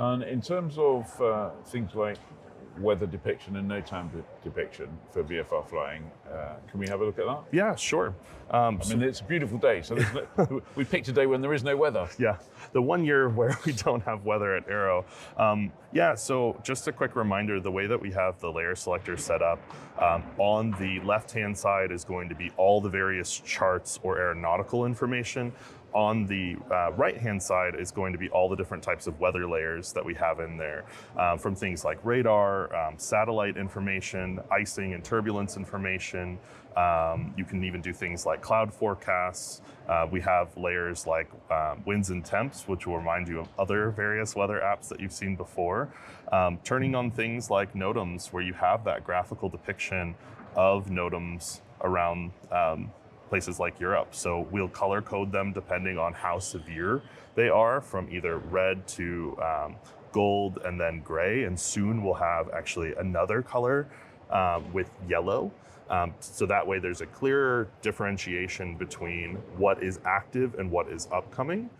And in terms of uh, things like weather depiction and NOTAM de- depiction for VFR flying, uh, can we have a look at that? Yeah, sure. Um, I mean, it's a beautiful day, so no, we picked a day when there is no weather. Yeah, the one year where we don't have weather at AERO. Um, yeah, so just a quick reminder the way that we have the layer selector set up um, on the left hand side is going to be all the various charts or aeronautical information. On the uh, right hand side is going to be all the different types of weather layers that we have in there, um, from things like radar, um, satellite information, icing and turbulence information. Um, you can even do things like cloud forecasts. Uh, we have layers like um, winds and temps, which will remind you of other various weather apps that you've seen before. Um, turning on things like NOTAMs, where you have that graphical depiction of NOTAMs around um, places like Europe. So we'll color code them depending on how severe they are, from either red to um, gold and then gray. And soon we'll have actually another color um, with yellow. Um, so that way there's a clearer differentiation between what is active and what is upcoming.